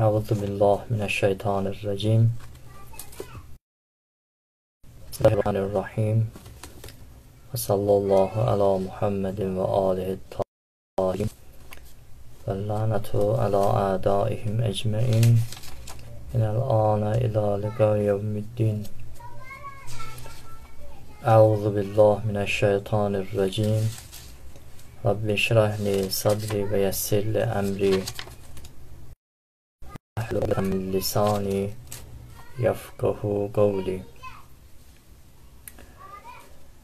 أعوذ بالله من الشيطان الرجيم. بسم الله الرحمن الرحيم. وصلى الله على محمد وآله الطاهرين. واللعنة على أعدائهم أجمعين. من الآن إلى لقاء يوم الدين. أعوذ بالله من الشيطان الرجيم. رب اشرح لي صدري ويسر لي أمري. واحلل من lisani yafqahu qavli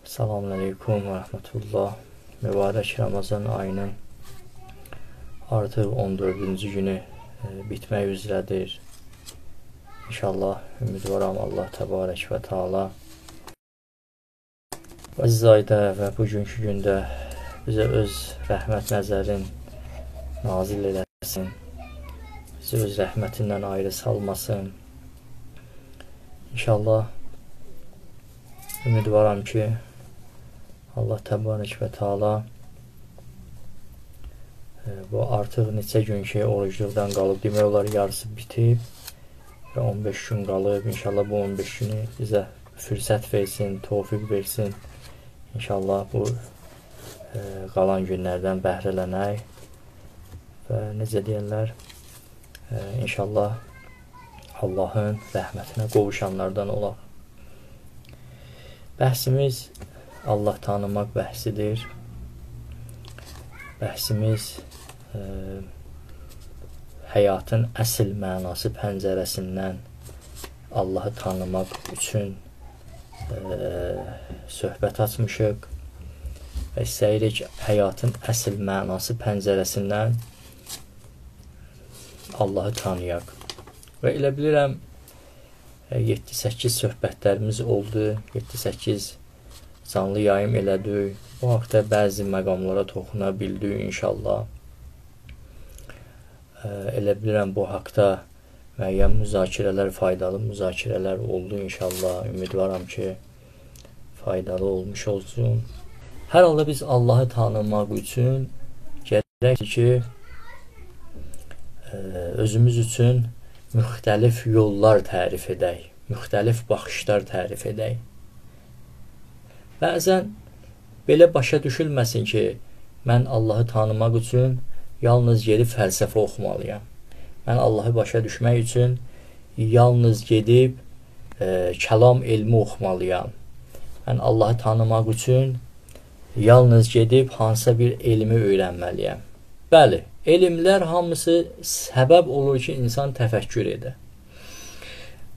Selamun Aleyküm və Rəhmətullah Mübarək Ramazan ayının artıq 14-cü günü e, bitmək üzrədir. İnşallah ümidvaram Allah Təbarək və Taala Əziz ayda və bugünkü gündə bizə öz rəhmət nəzərin nazil eləsin. Bizi öz rəhmətindən ayrı salmasın. İnşallah ümidvaram ki, Allah Təbarək və Taala e, bu artıq neçə gün ki, orucluqdan qalıb, demək olar yarısı bitib və 15 gün qalıb. İnşallah bu 15 günü bizə fürsət versin, tövfiq versin. İnşallah bu e, qalan günlərdən bəhrələnək və necə deyirlər, inşallah Allahın rəhmətinə qovuşanlardan olaq. Bəhsimiz Allah tanımaq bəhsidir. Bəhsimiz e, həyatın əsl mənası pəncərəsindən Allahı tanımaq üçün e, söhbət açmışıq və istəyirik həyatın əsl mənası pəncərəsindən Allahı tanıyaq. Və elə bilirəm 7-8 söhbətlərimiz oldu, 7-8 canlı yayım elədik. Bu haqda bəzi məqamlara toxuna bildik inşallah. Elə bilirəm bu haqda müəyyən müzakirələr, faydalı müzakirələr oldu inşallah. Ümidvaram ki, faydalı olmuş olsun. Hər halda biz Allahı tanımaq üçün gərəkdir ki, özümüz üçün müxtəlif yollar tərif edək, müxtəlif baxışlar tərif edək. Bəzən belə başa düşülməsin ki, mən Allahı tanımaq üçün yalnız gedib fəlsəfə oxumalıyam. Mən Allahı başa düşmək üçün yalnız gedib e, kəlam elmi oxumalıyam. Mən Allahı tanımaq üçün yalnız gedib hansısa bir elmi öyrənməliyəm. Bəli, elmlər hamısı səbəb olur ki, insan təfəkkür edə.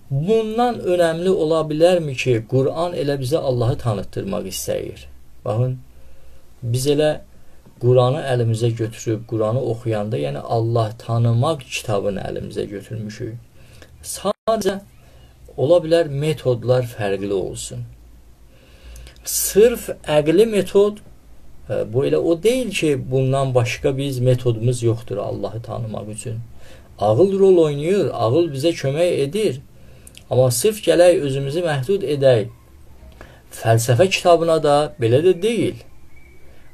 Bundan önəmli ola bilərmi ki, Quran elə bizə Allahı tanıtdırmaq istəyir. Baxın, biz elə Quranı əlimizə götürüb, Quranı oxuyanda, yəni Allah tanımaq kitabını əlimizə götürmüşük. Sadəcə ola bilər metodlar fərqli olsun. Sırf əqli metod bu elə o deyil ki, bundan başqa biz metodumuz yoxdur Allahı tanımaq üçün. Ağıl rol oynayır, ağıl bizə kömək edir. Amma sırf gələk özümüzü məhdud edək. Fəlsəfə kitabına da belə də deyil.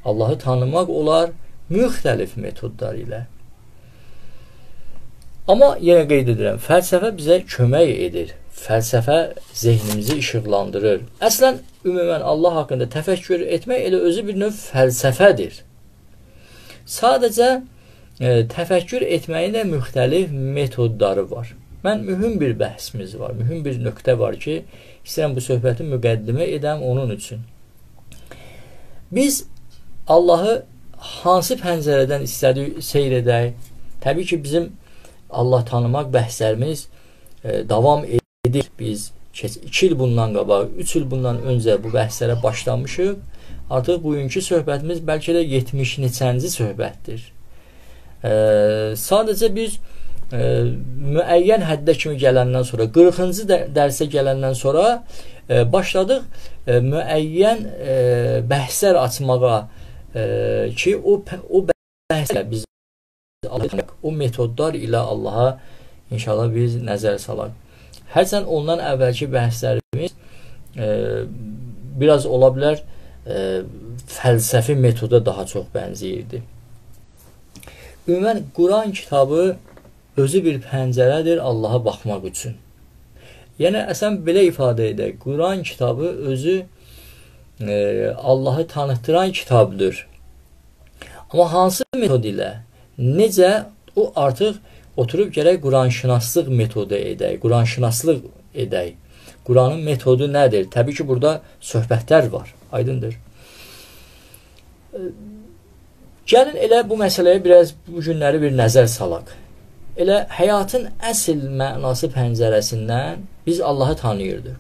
Allahı tanımaq olar müxtəlif metodlar ilə. Amma yenə qeyd edirəm, fəlsəfə bizə kömək edir. Fəlsəfə zehnimizi işıqlandırır. Əslən ümumən Allah haqqında təfəkkür etmək elə özü bir növ fəlsəfədir. Sadəcə e, təfəkkür etməyin də müxtəlif metodları var. Mən mühüm bir bəhsimiz var, mühüm bir nöqtə var ki, istəyirəm bu söhbəti müqəddimə edəm onun üçün. Biz Allahı hansı pəncərədən istədik seyr edək? Təbii ki, bizim Allah tanımaq bəhslərimiz e, davam edir. Biz 2 il bundan qabaq, 3 il bundan öncə bu bəhslərə başlamışıq. Artıq bugünkü söhbətimiz bəlkə də 70 neçənci söhbətdir. E, sadəcə biz e, müəyyən həddə kimi gələndən sonra 40-cı dərsə gələndən sonra e, başladıq e, müəyyən e, bəhslər açmağa e, ki o o bəhslər biz o metodlar ilə Allaha inşallah biz nəzər salaq. Hərçənd ondan əvvəlki bəhslərimiz e, biraz ola bilər e, fəlsəfi metoda daha çox bənzəyirdi. Ümumən Quran kitabı özü bir pəncərədir Allaha baxmaq üçün. Yəni əsən belə ifadə edək. Quran kitabı özü e, Allahı tanıtdıran kitabdır. Amma hansı metod ilə? Necə o artıq oturub gərək Quranşünaslıq metodu edək, Quranşünaslıq edək. Quranın metodu nədir? Təbii ki, burada söhbətlər var. Aydındır. Gəlin elə bu məsələyə biraz bu günləri bir nəzər salaq. Elə həyatın əsl mənası pəncərəsindən biz Allahı tanıyırdıq.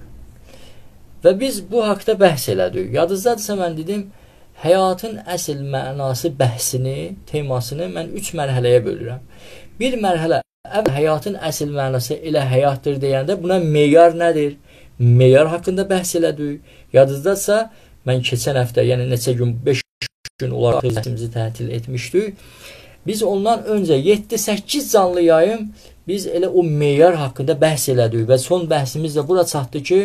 Və biz bu haqqda bəhs elədik. Yadınızdadırsa mən dedim, həyatın əsl mənası bəhsini, temasını mən 3 mərhələyə bölürəm. Bir mərhələ əvvəl həyatın əsl mənası elə həyatdır deyəndə buna meyar nədir? Meyar haqqında bəhs elədik. Yadınızdadırsa mən keçən həftə, yəni neçə gün, 5 gün olaraq dərsimizi tətil etmişdik. Biz ondan öncə 7-8 canlı yayım biz elə o meyar haqqında bəhs elədik və son bəhsimiz də bura çatdı ki,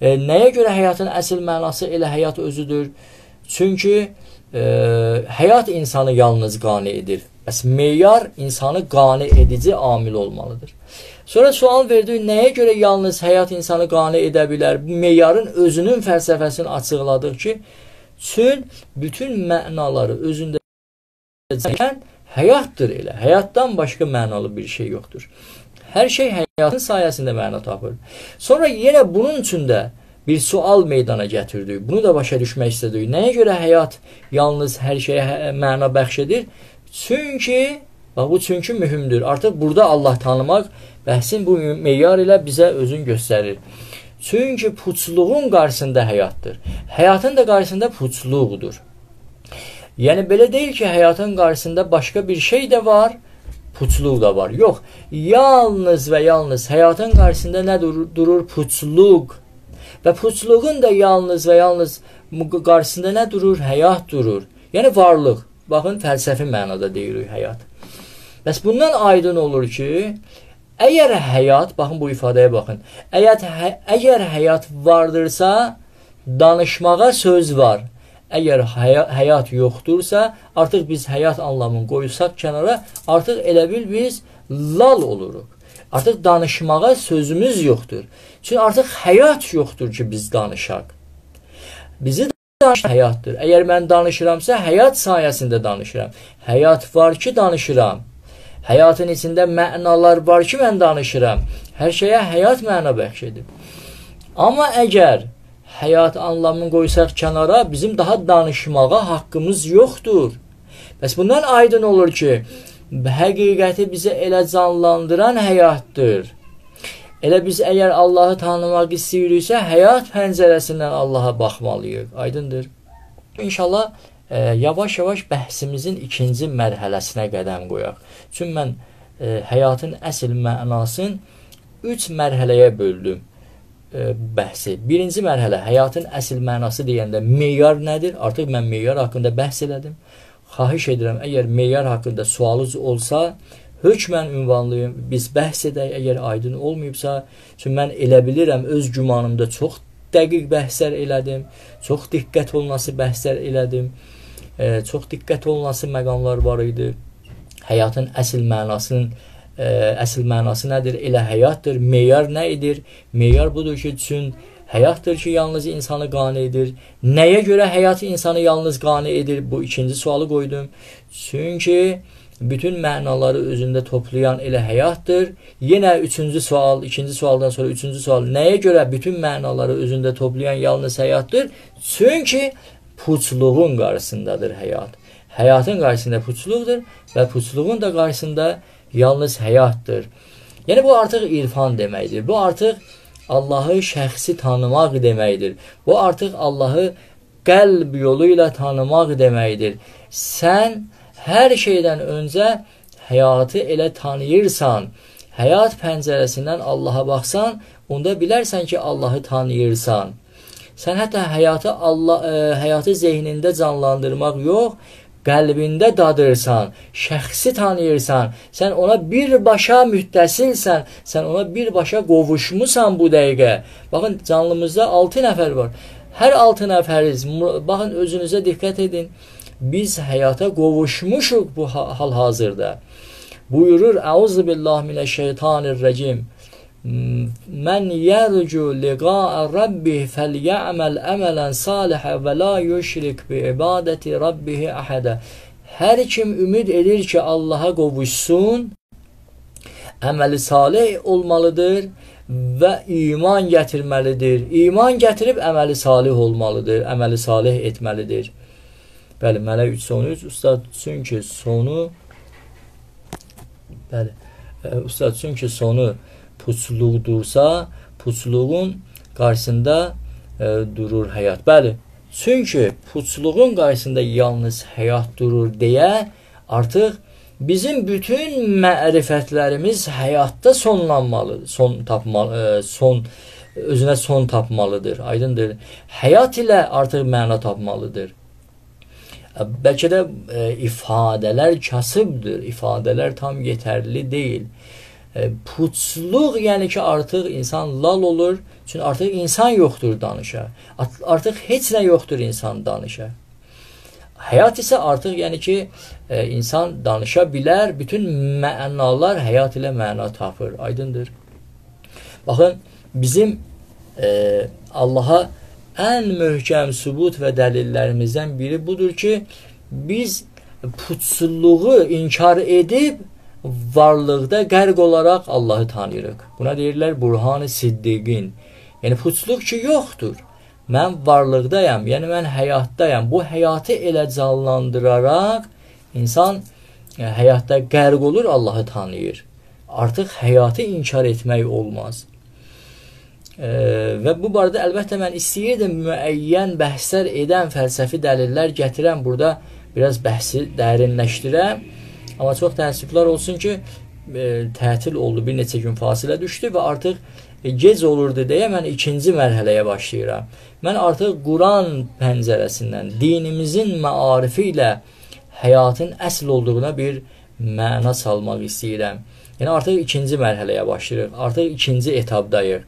e, nəyə görə həyatın əsl mənası elə həyat özüdür? Çünki e, həyat insanı yalnız qane edir. Bəs meyar insanı qane edici amil olmalıdır. Sonra sual verdik, nəyə görə yalnız həyat insanı qane edə bilər? Meyarın özünün fəlsəfəsini açıqladıq ki, Çün bütün mənaları özündə çəkən həyatdır elə. Həyatdan başqa mənalı bir şey yoxdur. Hər şey həyatın sayəsində məna tapır. Sonra yenə bunun üçün də bir sual meydana gətirdik. Bunu da başa düşmək istədik. Nəyə görə həyat yalnız hər şeyə hə, məna bəxş edir? Çünki bax bu çünki mühümdür. Artıq burada Allah tanımaq bəhsin bu meyar ilə bizə özün göstərir. Çünki puçluğun qarşısında həyatdır. Həyatın da qarşısında puçluqdur. Yəni belə deyil ki, həyatın qarşısında başqa bir şey də var, puçluq da var. Yox, yalnız və yalnız həyatın qarşısında nə durur? Durur puçluq. Və puçluğun da yalnız və yalnız qarşısında nə durur? Həyat durur. Yəni varlıq. Baxın, fəlsəfi mənada deyirik həyat. Bəs bundan aydın olur ki, Əgər həyat, baxın bu ifadəyə baxın. Əgər hə, əgər həyat vardırsa, danışmağa söz var. Əgər həy həyat yoxdursa, artıq biz həyat anlamını qoysaq kənara, artıq elə bil biz lal oluruq. Artıq danışmağa sözümüz yoxdur. Çünki artıq həyat yoxdur ki, biz danışaq. Bizi danış həyatdır. Əgər mən danışıramsa, həyat sayəsində danışıram. Həyat var ki, danışıram. Həyatın içində mənalar var ki, mən danışıram. Hər şeyə həyat məna bəxş edib. Amma əgər həyat anlamını qoysaq kənara, bizim daha danışmağa haqqımız yoxdur. Bəs bundan aydın olur ki, həqiqəti bizə elə canlandıran həyatdır. Elə biz əgər Allahı tanımaq istəyiriksə, həyat pəncərəsindən Allaha baxmalıyıq. Aydındır? İnşallah yavaş-yavaş bəhsimizin ikinci mərhələsinə qədəm qoyaq. Çünki mən e, həyatın əsl mənasını 3 mərhələyə böldüm e, bəhsi. Birinci mərhələ həyatın əsl mənası deyəndə meyar nədir? Artıq mən meyar haqqında bəhs elədim. Xahiş edirəm, əgər meyar haqqında sualınız olsa, hökmən ünvanlıyım. Biz bəhs edək, əgər aydın olmayıbsa, çünki mən elə bilirəm öz gümanımda çox dəqiq bəhslər elədim, çox diqqət olunası bəhslər elədim e, çox diqqət olunası məqamlar var idi. Həyatın əsl mənasının ə, əsl mənası nədir? Elə həyatdır. Meyar nə edir? Meyar budur ki, üçün həyatdır ki, yalnız insanı qane edir. Nəyə görə həyat insanı yalnız qane edir? Bu ikinci sualı qoydum. Çünki bütün mənaları özündə toplayan elə həyatdır. Yenə üçüncü sual, ikinci sualdan sonra üçüncü sual. Nəyə görə bütün mənaları özündə toplayan yalnız həyatdır? Çünki puçluğun qarşısındadır həyat. Həyatın qarşısında puçluqdur və puçluğun da qarşısında yalnız həyatdır. Yəni bu artıq irfan deməkdir. Bu artıq Allahı şəxsi tanımaq deməkdir. Bu artıq Allahı qəlb yolu ilə tanımaq deməkdir. Sən hər şeydən öncə həyatı elə tanıyırsan, həyat pəncərəsindən Allaha baxsan, onda bilərsən ki, Allahı tanıyırsan. Sən hətta həyatı Allah ə, e, həyatı zehnində canlandırmaq yox, qəlbində dadırsan, şəxsi tanıyırsan, sən ona birbaşa müttəsilsən, sən ona birbaşa qovuşmusan bu dəqiqə. Baxın, canlımızda 6 nəfər var. Hər 6 nəfəriz. Baxın, özünüzə diqqət edin. Biz həyata qovuşmuşuq bu hal-hazırda. buyurur Euzu billahi mineşşeytanirracim. Men yercu liqa'a rabbih fely'amel emelen salihan ve la yüşrik bi ibadeti rabbih ahada. Hər kim ümid edir ki, Allaha qovuşsun, əməli salih olmalıdır və iman gətirməlidir. İman gətirib əməli salih olmalıdır, əməli salih etməlidir. Bəli, Mələk 313 ustad çünki sonu Bəli. E, ustad çünki sonu puçluqdursa, puçluğun qarşısında e, durur həyat. Bəli. Çünki puçluğun qarşısında yalnız həyat durur deyə artıq bizim bütün mərifətlərimiz həyatda sonlanmalıdır. Son tapmalı, e, son özünə son tapmalıdır. Aydındır. Həyat ilə artıq məna tapmalıdır. Bəlkə də e, ifadələr kasıbdır, ifadələr tam yetərli deyil. E, puçluq, yəni ki, artıq insan lal olur, çünki artıq insan yoxdur danışa. Artıq heç nə yoxdur insan danışa. Həyat isə artıq yəni ki, e, insan danışa bilər, bütün mənalar həyat ilə məna tapır. Aydındır. Baxın, bizim e, Allaha ən möhkəm sübut və dəlillərimizdən biri budur ki, biz putsuzluğu inkar edib varlıqda qərq olaraq Allahı tanıyırıq. Buna deyirlər burhan-ı siddiqin. Yəni putsuzluq ki yoxdur. Mən varlıqdayam, yəni mən həyatdayam. Bu həyatı elə canlandıraraq insan yəni, həyatda qərq olur, Allahı tanıyır. Artıq həyatı inkar etmək olmaz. Və bu barədə əlbəttə mən istəyirdim müəyyən bəhslər edən fəlsəfi dəlillər gətirəm, burada biraz bəhsi dərinləşdirəm. Amma çox təəssüflər olsun ki, e, tətil oldu, bir neçə gün fasilə düşdü və artıq e, gec olurdu deyə mən ikinci mərhələyə başlayıram. Mən artıq Quran pəncərəsindən dinimizin məarifi ilə həyatın əsl olduğuna bir məna salmaq istəyirəm. Yəni artıq ikinci mərhələyə başlayırıq. Artıq ikinci etapdayıq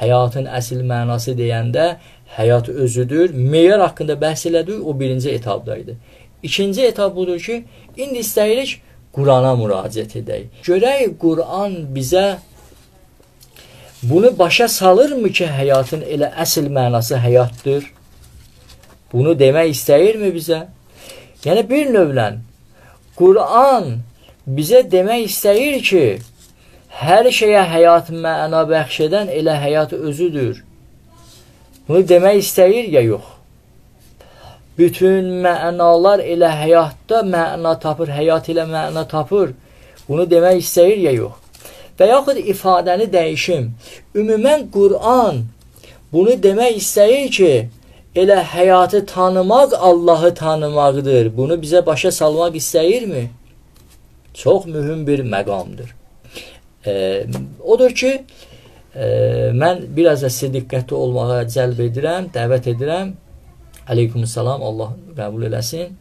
həyatın əsl mənası deyəndə həyat özüdür. Meyar haqqında bəhs elədik, o birinci etapdaydı. İkinci etap budur ki, indi istəyirik Qurana müraciət edək. Görək Quran bizə bunu başa salırmı ki, həyatın elə əsl mənası həyatdır? Bunu demək istəyirmi bizə? Yəni bir növlə Quran bizə demək istəyir ki, hər şeyə həyat məna bəxş edən elə həyat özüdür. Bunu demək istəyir ya yox. Bütün mənalar elə həyatda məna tapır, həyat ilə məna tapır. Bunu demək istəyir ya yox. Və yaxud ifadəni dəyişim. Ümumən Quran bunu demək istəyir ki, elə həyatı tanımaq Allahı tanımaqdır. Bunu bizə başa salmaq istəyirmi? Çox mühüm bir məqamdır. Odur ki, e, mən biraz da sizə diqqətli olmağa cəlb edirəm, dəvət edirəm. Aleykümsalam, Allah qəbul eləsin.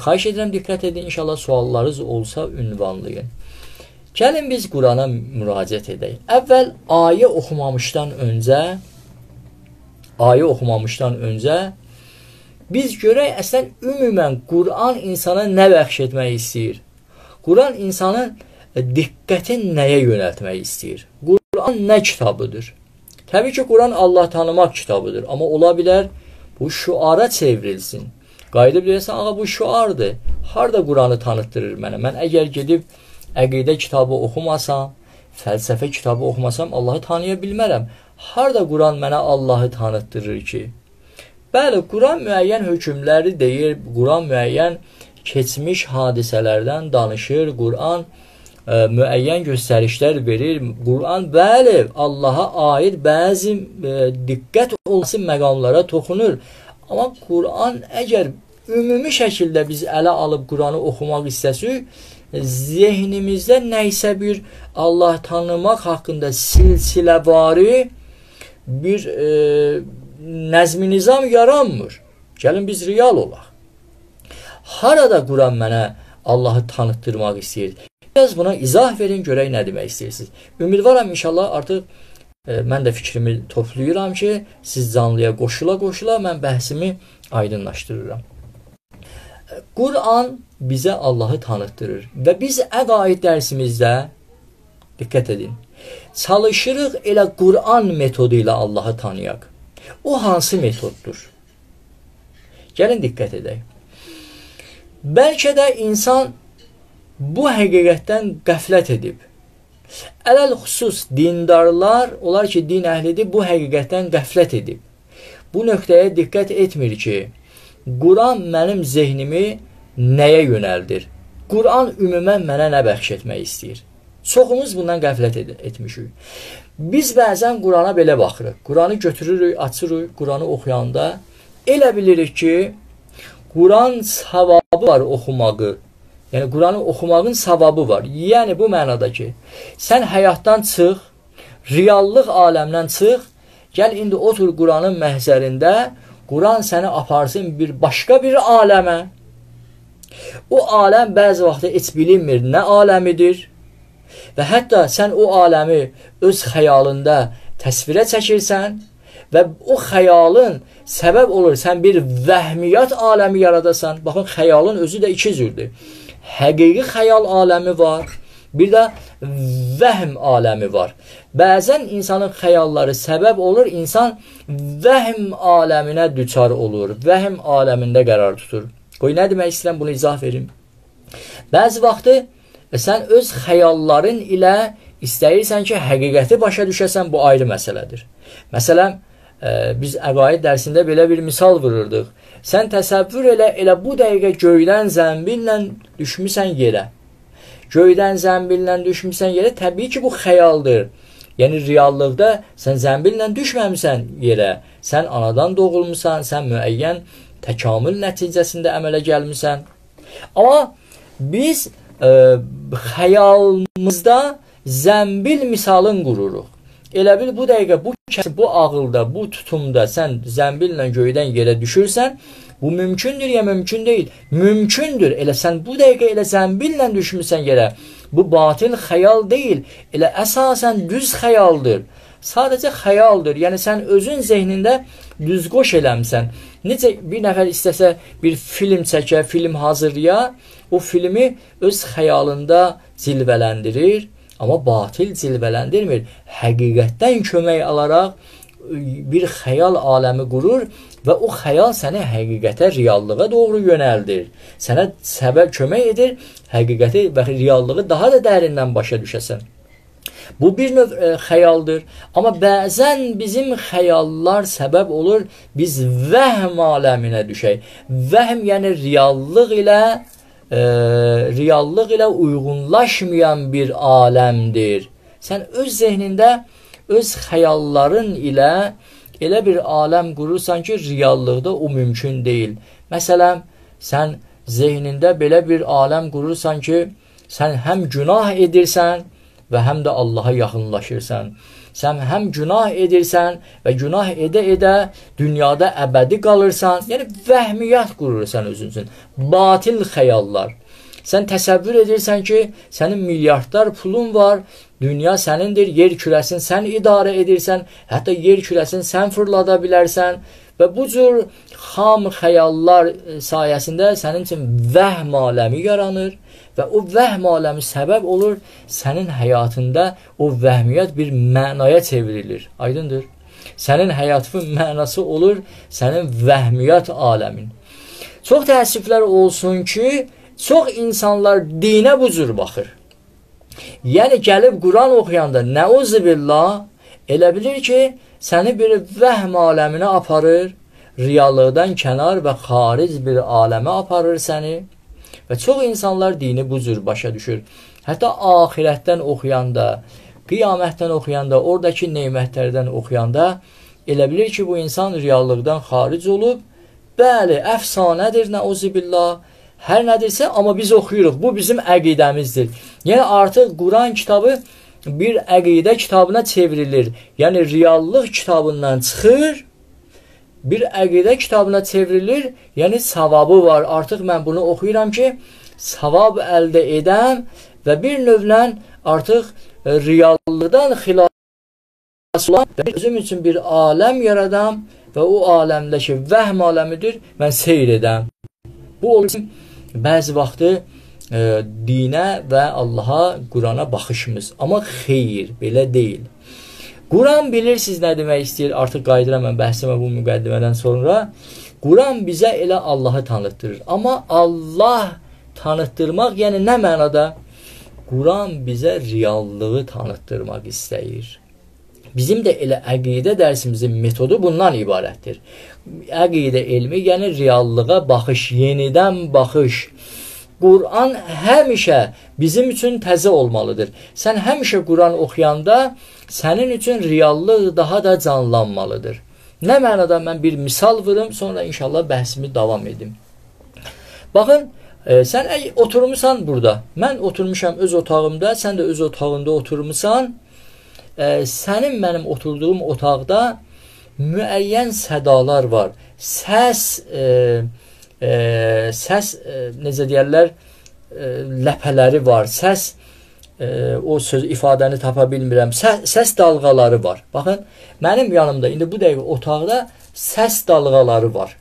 Xahiş edirəm diqqət edin. İnşallah suallarınız olsa ünvanlayın. Gəlin biz Qurana müraciət edək. Əvvəl ayə oxumamışdan öncə ayə oxumamışdan öncə biz görək əslən ümumən Quran insana nə bəxş etmək istəyir? Quran insanın diqqətin nəyə yönəltmək istəyir? Quran nə kitabıdır? Təbii ki, Quran Allah tanımaq kitabıdır, amma ola bilər bu şuara çevrilsin. Qayıdıb deyəsən, ağa bu şuardır. Harda Quranı tanıtdırır mənə? Mən əgər gedib əqidə kitabı oxumasam, fəlsəfə kitabı oxumasam Allahı tanıya bilmərəm. Harda Quran mənə Allahı tanıtdırır ki? Bəli, Quran müəyyən hökmləri deyir, Quran müəyyən keçmiş hadisələrdən danışır, Quran ə, müəyyən göstərişlər verir. Quran bəli, Allaha aid bəzi ə, diqqət olması məqamlara toxunur. Amma Quran əgər ümumi şəkildə biz ələ alıb Quranı oxumaq istəsək, zehnimizdə nə isə bir Allah tanımaq haqqında silsiləvari bir e, nəzmi nizam yaranmır. Gəlin biz real olaq. Harada Quran mənə Allahı tanıtdırmaq istəyir? Biraz buna izah verin, görək nə demək istəyirsiniz. Ümidvaram inşallah artıq e, mən də fikrimi toplayıram ki, siz canlıya qoşula-qoşula mən bəhsimi aydınlaşdırıram. Quran bizə Allahı tanıtdırır və biz əqaid dərsimizdə diqqət edin. Çalışırıq elə Quran metodu ilə Allahı tanıyaq. O hansı metoddur? Gəlin diqqət edək. Bəlkə də insan bu həqiqətdən qəflət edib. Ələl xüsus dindarlar, onlar ki, din əhlidir, bu həqiqətdən qəflət edib. Bu nöqtəyə diqqət etmir ki, Quran mənim zehnimi nəyə yönəldir? Quran ümumən mənə nə bəxş etmək istəyir? Çoxumuz bundan qəflət ed etmişik. Biz bəzən Qurana belə baxırıq. Quranı götürürük, açırıq, Quranı oxuyanda elə bilirik ki, Quran savabı var oxumağı. Yəni Quranı oxumağın savabı var. Yəni bu mənada ki, sən həyatdan çıx, reallıq aləmdən çıx, gəl indi otur Quranın məhzərində, Quran səni aparsın bir başqa bir aləmə. O aləm bəzi vaxtda heç bilinmir nə aləmidir. Və hətta sən o aləmi öz xəyalında təsvirə çəkirsən və o xəyalın səbəb olur sən bir vəhmiyyat aləmi yaradasan. Baxın, xəyalın özü də iki cürdür. Həqiqi xəyal aləmi var, bir də vəhm aləmi var. Bəzən insanın xəyalları səbəb olur, insan vəhm aləminə düçar olur, vəhm aləmində qərar tutur. Qoy nə demək istəyirəm, bunu izah verim. Bəzi vaxtı e, sən öz xəyalların ilə istəyirsən ki, həqiqəti başa düşəsən, bu ayrı məsələdir. Məsələn, e, biz əqaid dərsində belə bir misal vururduq. Sən təsəvvür elə, elə bu dəqiqə göydən zəmbillə düşmüsən yerə. Göydən zəmbillə düşmüsən yerə, təbii ki, bu xəyaldır. Yəni reallıqda sən zəmbillə düşməmisən yerə. Sən anadan doğulmusan, sən müəyyən təkamül nəticəsində əmələ gəlmisən. Amma biz ə, e, xəyalımızda zəmbil misalın qururuq. Elə bil bu dəqiqə bu kəs bu ağılda, bu tutumda sən zəmbillə göydən yerə düşürsən, bu mümkündür ya mümkün deyil. Mümkündür. Elə sən bu dəqiqə elə zəmbillə düşmüsən yerə. Bu batil xəyal deyil. Elə əsasən düz xəyaldır. Sadəcə xəyaldır. Yəni sən özün zehnində düzqoş eləmsən. Necə bir nəfər istəsə bir film çəkə, film hazırlaya, o filmi öz xəyalında cilvələndirir, amma batil cilvələndirmir. Həqiqətdən kömək alaraq bir xəyal aləmi qurur və o xəyal səni həqiqətə, reallığa doğru yönəldir. Sənə səbəb kömək edir, həqiqəti və reallığı daha da dərindən başa düşəsən. Bu bir növ e, xəyaldır. Amma bəzən bizim xəyallar səbəb olur biz vəhm aləminə düşək. Vəhm yəni reallıq ilə e, reallıq ilə uyğunlaşmayan bir aləmdir. Sən öz zehnində öz xəyalların ilə elə bir aləm qurursan ki, reallıqda o mümkün deyil. Məsələn, sən zehnində belə bir aləm qurursan ki, sən həm günah edirsən, və həm də Allaha yaxınlaşırsan. Sən həm günah edirsən və günah edə-edə dünyada əbədi qalırsan. Yəni vəhmiyyət qurursan özün üçün. Batil xəyallar. Sən təsəvvür edirsən ki, sənin milyardlar pulun var, dünya sənindir, yer kürəsini sən idarə edirsən, hətta yer kürəsini sən fırlada bilərsən və bu cür xam xəyallar sayəsində sənin üçün vəhm aləmi yaranır və o vəhm aləmi səbəb olur sənin həyatında o vəhmiyyət bir mənaya çevrilir. Aydındır? Sənin həyatının mənası olur sənin vəhmiyyət aləmin. Çox təəssüflər olsun ki, çox insanlar dinə bu cür baxır. Yəni gəlib Quran oxuyanda nəuzubillah elə bilir ki, səni bir vəhm aləminə aparır, reallıqdan kənar və xaric bir aləmə aparır səni Və çox insanlar dini bu cür başa düşür. Hətta axirətdən oxuyanda, qiyamətdən oxuyanda, oradakı nemətlərdən oxuyanda elə bilir ki, bu insan reallıqdan xaric olub. Bəli, əfsanədir, nəuzubillah. Hər nədirsə, amma biz oxuyuruq. Bu bizim əqidəmizdir. Yəni artıq Quran kitabı bir əqidə kitabına çevrilir. Yəni reallıq kitabından çıxır bir əqidə kitabına çevrilir, yəni savabı var. Artıq mən bunu oxuyuram ki, savab əldə edəm və bir növlə artıq e, reallıqdan xilas olan özüm üçün bir aləm yaradam və o aləmdəki vəhm aləmidir, mən seyr edəm. Bu olur bəzi vaxtı e, dinə və Allaha, Qurana baxışımız. Amma xeyir, belə deyil. Quran bilirsiniz nə demək istəyir? Artıq qayıdıram mən bəhsimə bu müqəddimədən sonra. Quran bizə elə Allahı tanıtdırır. Amma Allah tanıtdırmaq, yəni nə mənada? Quran bizə reallığı tanıtdırmaq istəyir. Bizim də elə əqidə dərsimizin metodu bundan ibarətdir. Əqidə elmi, yəni reallığa baxış, yenidən baxış. Quran həmişə bizim üçün təzə olmalıdır. Sən həmişə Quran oxuyanda sənin üçün reallıq daha da canlanmalıdır. Nə mənada mən bir misal vurum, sonra inşallah bəhsimi davam edim. Baxın, e, sən oturmusan burada. Mən oturmuşam öz otağımda, sən də öz otağında oturmusan. E, sənin mənim oturduğum otaqda müəyyən sədalar var. Səs e, e, səs e, necə deyirlər, e, ləpələri var. Səs e, o söz ifadəni tapa bilmirəm. Səs, səs dalğaları var. Baxın, mənim yanımda indi bu dəqiqə otaqda səs dalğaları var.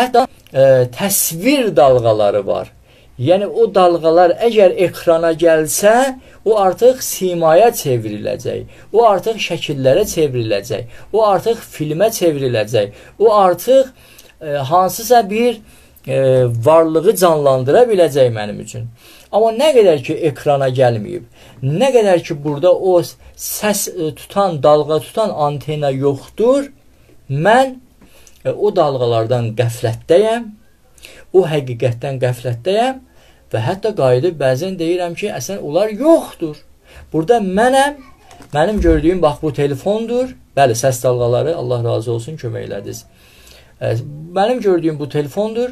Hətta e, təsvir dalğaları var. Yəni o dalğalar əgər ekrana gəlsə, o artıq simaya çevriləcək. O artıq şəkillərə çevriləcək. O artıq filmə çevriləcək. O artıq e, hansısa bir e, varlığı canlandıra biləcək mənim üçün. Amma nə qədər ki ekrana gəlməyib, nə qədər ki burada o səs e, tutan, dalğa tutan antena yoxdur, mən e, o dalğalardan qəflətdəyəm, o həqiqətdən qəflətdəyəm və hətta qayıdıb bəzən deyirəm ki, əslən onlar yoxdur. Burada mənəm, mənim gördüyüm bax bu telefondur. Bəli, səs dalğaları Allah razı olsun köməklədiniz. E, mənim gördüyüm bu telefondur.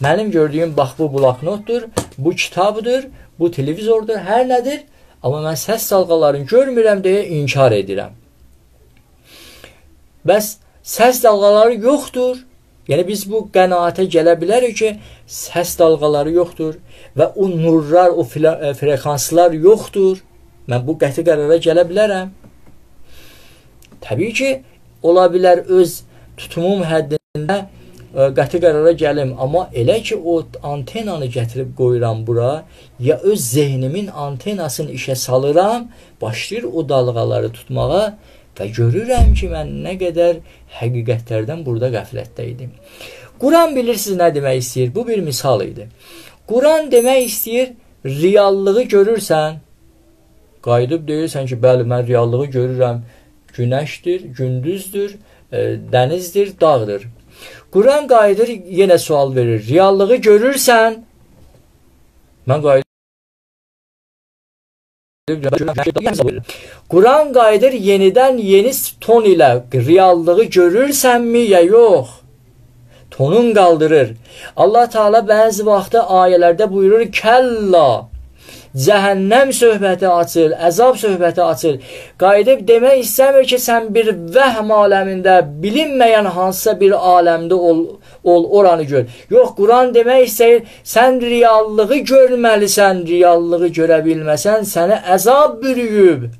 Mənim gördüyüm bax bu bloknotdur, bu kitabdır, bu televizordur, hər nədir? Amma mən səs dalğalarını görmürəm deyə inkar edirəm. Bəs səs dalğaları yoxdur. Yəni biz bu qənaətə gələ bilərik ki, səs dalğaları yoxdur və o nurlar, o frekanslar yoxdur. Mən bu qəti qərara gələ bilərəm. Təbii ki, ola bilər öz tutumum həddində qəti qərara gəlim, amma elə ki o antenanı gətirib qoyuram bura, ya öz zehnimin antenasını işə salıram, başlayır o dalğaları tutmağa və görürəm ki, mən nə qədər həqiqətlərdən burada qəflətdə idim. Quran bilirsiniz nə demək istəyir? Bu bir misal idi. Quran demək istəyir, reallığı görürsən, qayıdıb deyirsən ki, bəli, mən reallığı görürəm. Günəşdir, gündüzdür, e, dənizdir, dağdır. Quran qayıdır, yenə sual verir. Reallığı görürsən, mən qayıdır Quran qayıdır yenidən yeni ton ilə reallığı görürsənmi ya yox? Tonun qaldırır. Allah Taala bəzi vaxtda ayələrdə buyurur: "Kəlla" cəhənnəm söhbəti açır, əzab söhbəti açır. Qayıdıb demək istəmir ki, sən bir vəhm aləmində, bilinməyən hansısa bir aləmdə ol, ol, oranı gör. Yox, Quran demək istəyir, sən reallığı görməlisən, reallığı görə bilməsən, səni əzab bürüyüb.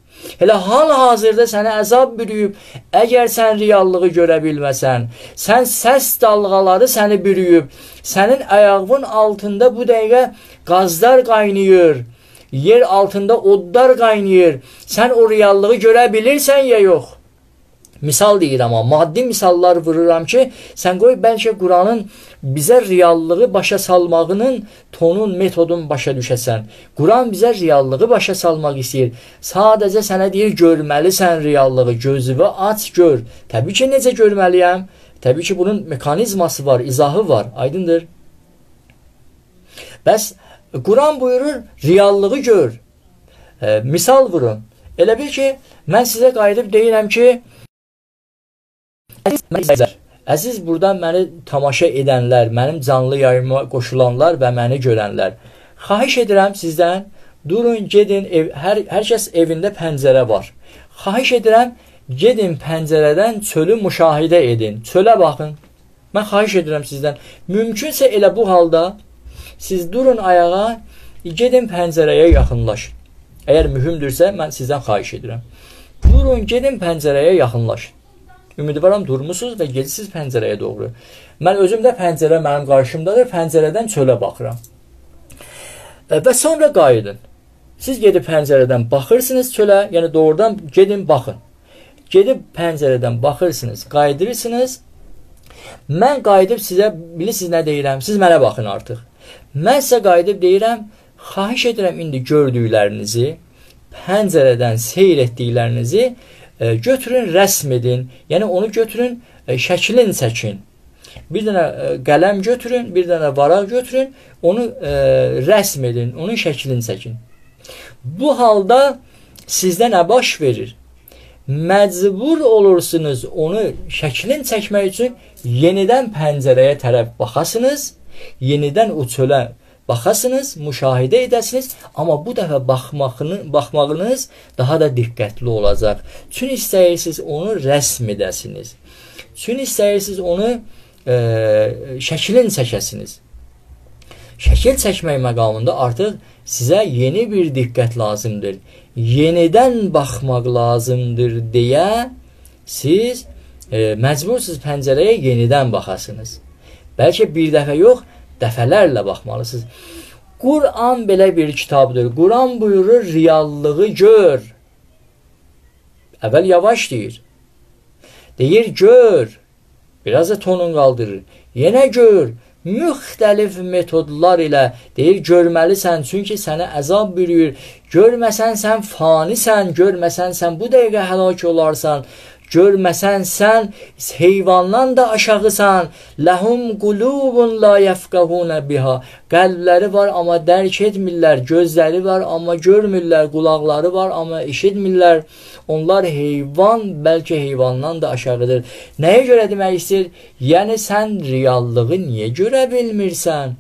Elə hal-hazırda sənə əzab bürüyüb. Əgər sən reallığı görə bilməsən, sən səs dalğaları səni bürüyüb. Sənin ayağının altında bu dəqiqə qazlar qaynayır. Yer altında odlar qaynayır. Sən o reallığı görə bilirsən ya yox? Misal deyirəm amma maddi misallar vururam ki, sən qoy bəlkə Quranın bizə reallığı başa salmağının tonun, metodun başa düşəsən. Quran bizə reallığı başa salmaq istəyir. Sadəcə sənə deyir görməlisən reallığı, gözünü aç gör. Təbii ki, necə görməliyəm? Təbii ki, bunun mekanizması var, izahı var. Aydındır? Bəs Quran buyurur, reallığı gör. E, misal vurun. Elə bil ki, mən sizə qayıdıb deyirəm ki, əziz, əziz buradan məni tamaşa edənlər, mənim canlı yayıma qoşulanlar və məni görənlər, xahiş edirəm sizdən, durun, gedin, ev, hər, hər kəs evində pəncərə var. Xahiş edirəm, gedin pəncərədən çölü müşahidə edin, çölə baxın. Mən xahiş edirəm sizdən, mümkünsə elə bu halda Siz durun ayağa, gedin pəncərəyə yaxınlaşın. Əgər mühümdürsə, mən sizdən xahiş edirəm. Durun, gedin pəncərəyə yaxınlaşın. Ümidvaram durmusunuz və gedirsiniz pəncərəyə doğru. Mən özüm də pəncərə mənim qarşımdadır. Pəncərədən çölə baxıram. E, və sonra qayıdın. Siz gedib pəncərədən baxırsınız çölə, yəni doğrudan gedin baxın. Gedib pəncərədən baxırsınız, qayıdırsınız. Mən qayıdıb sizə bilirsiniz nə deyirəm? Siz mənə baxın artıq. Mən sizə qayıdıb deyirəm, xahiş edirəm indi gördüklərinizi, pəncərədən seyr etdiklərinizi e, götürün, rəsm edin. Yəni onu götürün, e, şəklini çəkin. Bir dənə e, qələm götürün, bir dənə varaq götürün, onu e, rəsm edin, onun şəklini çəkin. Bu halda sizdə nə baş verir? məcbur olursunuz onu şəklin çəkmək üçün yenidən pəncərəyə tərəf baxasınız, yenidən o çölə baxasınız, müşahidə edəsiniz, amma bu dəfə baxmağını, baxmağınız daha da diqqətli olacaq. Çün istəyirsiniz onu rəsm edəsiniz. Çün istəyirsiniz onu e, şəklin çəkəsiniz. Şəkil çəkmək məqamında artıq sizə yeni bir diqqət lazımdır yenidən baxmaq lazımdır deyə siz e, məcbursunuz pəncərəyə yenidən baxasınız. Bəlkə bir dəfə yox, dəfələrlə baxmalısınız. Quran belə bir kitabdır. Quran buyurur, reallığı gör. Əvvəl yavaş deyir. Deyir, gör. Biraz da tonun qaldırır. Yenə gör müxtəlif metodlar ilə deyir görməlisən çünki sənə əzab bürüyür. Görməsən sən fanisən, görməsən sən bu dəqiqə həlak olarsan. Görməsən sən heyvandan da aşağısan. Ləhum qulubun la yefqahuna biha. Qəlbləri var amma dərk etmirlər. Gözləri var amma görmürlər. Qulaqları var amma eşitmirlər. Onlar heyvan, bəlkə heyvandan da aşağıdır. Nəyə görə demək istəyir? Yəni sən reallığı niyə görə bilmirsən?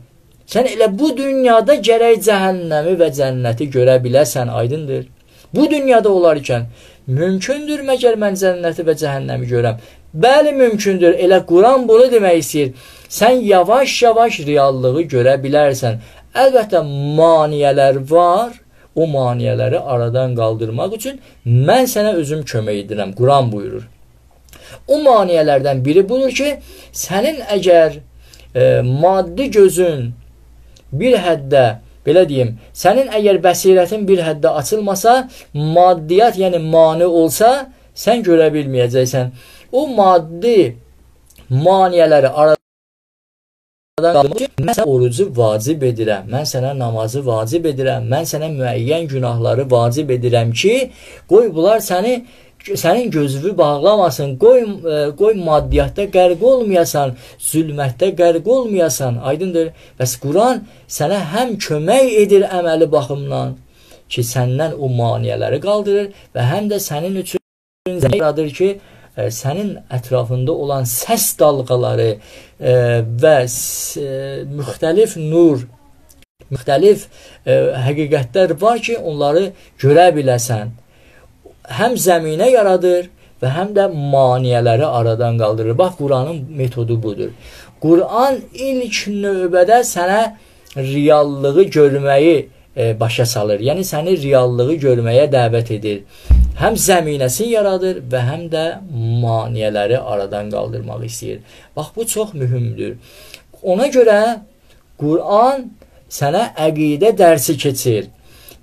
Sən elə bu dünyada gərək cəhənnəmi və cənnəti görə biləsən, aydındır. Bu dünyada olarkən Mümkündür məgər mən cənnəti və cəhənnəmi görəm? Bəli, mümkündür. Elə Quran bunu demək istəyir. Sən yavaş-yavaş reallığı görə bilərsən. Əlbəttə maniyələr var. O maniyələri aradan qaldırmaq üçün mən sənə özüm kömək edirəm. Quran buyurur. O maniyələrdən biri budur ki, sənin əgər e, maddi gözün bir həddə belə deyim, sənin əgər bəsirətin bir həddə açılmasa, maddiyyat, yəni mane olsa, sən görə bilməyəcəksən. O maddi maniyələri aradan qaldırmaq üçün mən sənə orucu vacib edirəm, mən sənə namazı vacib edirəm, mən sənə müəyyən günahları vacib edirəm ki, qoy bunlar səni sənin gözünü bağlamasın. Qoy e, qoy maddiyyatda qərq olmayasan, zülmətdə qərq olmayasan. Aydındır? Bəs Quran sənə həm kömək edir əməli baxımdan ki, səndən o maneələri qaldırır və həm də sənin üçün yaradır ki, ə, e, sənin ətrafında olan səs dalğaları ə, e, və ə, müxtəlif nur müxtəlif ə, həqiqətlər var ki, onları görə biləsən həm zəminə yaradır və həm də maniyələri aradan qaldırır. Bax Quranın metodu budur. Quran ilk növbədə sənə reallığı görməyi e, başa salır. Yəni səni reallığı görməyə dəvət edir. Həm zəminəsi yaradır və həm də maniyələri aradan qaldırmaq istəyir. Bax bu çox mühümdür. Ona görə Quran sənə əqidə dərsi keçir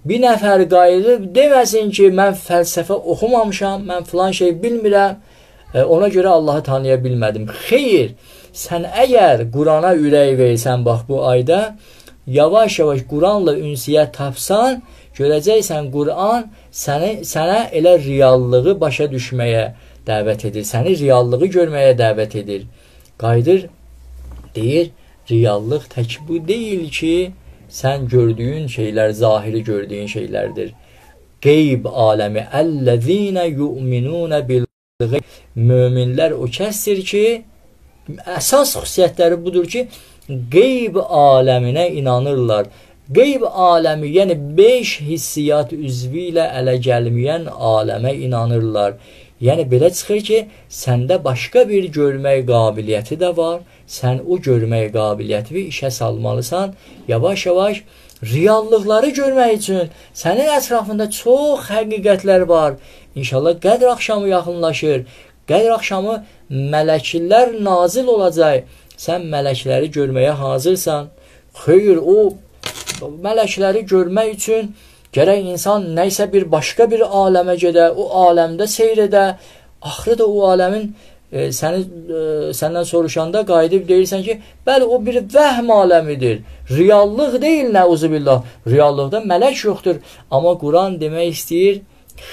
bir nəfər qayıdıb deməsin ki, mən fəlsəfə oxumamışam, mən filan şey bilmirəm, e, ona görə Allahı tanıya bilmədim. Xeyr, sən əgər Qurana ürək versən bax bu ayda, yavaş-yavaş Quranla ünsiyyət tapsan, görəcəksən Quran səni sənə elə reallığı başa düşməyə dəvət edir. Səni reallığı görməyə dəvət edir. Qayıdır deyir, reallıq tək bu deyil ki, sən gördüyün şeylər zahiri gördüyün şeylərdir. Qeyb aləmi əlləzinə yu'minunə bil möminlər o kəsdir ki, əsas xüsusiyyətləri budur ki, qeyb aləminə inanırlar. Qeyb aləmi, yəni 5 hissiyat üzvü ilə ələ gəlməyən aləmə inanırlar. Yəni belə çıxır ki, səndə başqa bir görmək qabiliyyəti də var. Sən o görmək qabiliyyətini işə salmalısan. Yavaş-yavaş reallıqları görmək üçün sənin ətrafında çox həqiqətlər var. İnşallah qədr axşamı yaxınlaşır. Qədr axşamı mələklər nazil olacaq. Sən mələkləri görməyə hazırsan. Xeyr, o mələkləri görmək üçün gərək insan nəysə bir başqa bir aləmə gedə, o aləmdə seyr edə. Axırı da o aləmin e, səni e, səndən soruşanda qayıdıb deyirsən ki, bəli o bir vəhm aləmidir. Reallıq deyil nəuzubillah. Reallıqda mələk yoxdur. Amma Quran demək istəyir,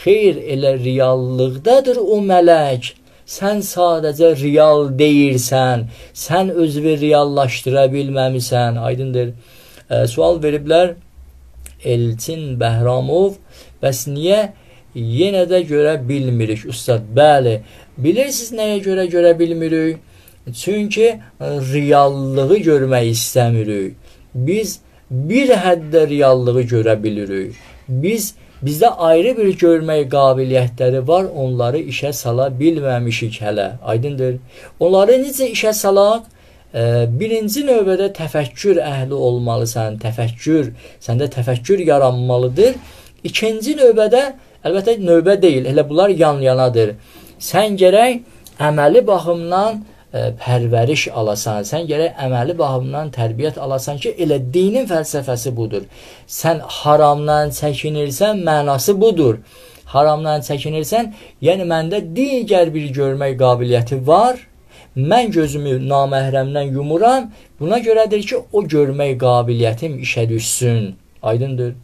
xeyr elə reallıqdadır o mələk. Sən sadəcə real deyirsən. Sən özünü reallaşdıra bilməmisən. Aydındır. E, sual veriblər. Elçin Bəhramov bəs niyə yenə də görə bilmirik ustad? Bəli, bilirsiniz nəyə görə görə bilmirik? Çünki reallığı görmək istəmirik. Biz bir həddə reallığı görə bilirik. Biz bizdə ayrı bir görmək qabiliyyətləri var, onları işə sala bilməmişik hələ. Aydındır? Onları necə işə salaq? Birinci növbədə təfəkkür əhli olmalısan, təfəkkür, səndə təfəkkür yaranmalıdır. İkinci növbədə, əlbəttə növbə deyil, elə bunlar yan-yanadır. Sən gərək əməli baxımdan ə, pərvəriş alasan, sən gərək əməli baxımdan tərbiyyət alasan ki, elə dinin fəlsəfəsi budur. Sən haramdan çəkinirsən, mənası budur. Haramdan çəkinirsən, yəni məndə digər bir görmək qabiliyyəti var mən gözümü naməhrəmdən yumuram, buna görədir ki, o görmək qabiliyyətim işə düşsün. Aydındır?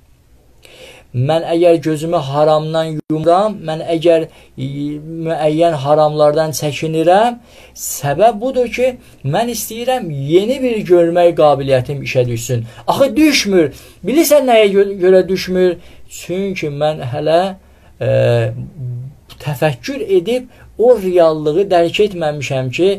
Mən əgər gözümü haramdan yumuram, mən əgər müəyyən haramlardan çəkinirəm, səbəb budur ki, mən istəyirəm yeni bir görmək qabiliyyətim işə düşsün. Axı düşmür. Bilirsən nəyə görə düşmür? Çünki mən hələ e, təfəkkür edib o reallığı dərk etməmişəm ki,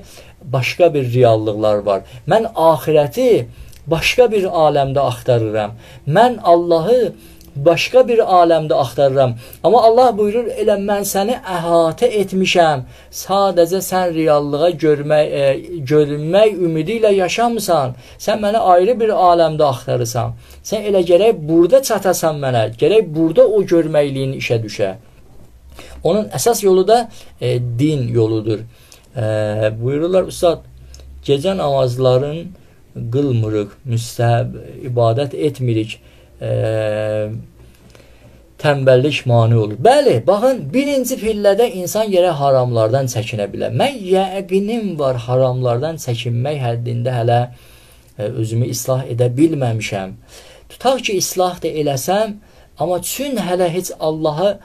başqa bir reallıqlar var. Mən axirəti başqa bir aləmdə axtarıram. Mən Allahı başqa bir aləmdə axtarıram. Amma Allah buyurur, elə mən səni əhatə etmişəm. Sadəcə sən reallığa görmək, e, görünmək ümidi ilə yaşamısan. Sən məni ayrı bir aləmdə axtarırsan. Sən elə gərək burada çatasan mənə. Gərək burada o görməkliyin işə düşə. Onun əsas yolu da e, din yoludur. E, buyururlar Üstad, gecə namazların qılmırıq, müstəhəb ibadət etmirik. E, tənbəllik mani olur. Bəli, baxın, birinci pillədə insan yerə haramlardan çəkinə bilər. Mən yəqinim var haramlardan çəkinmək həddində hələ e, özümü islah edə bilməmişəm. Tutaq ki, islah da eləsəm, amma çün hələ heç Allahı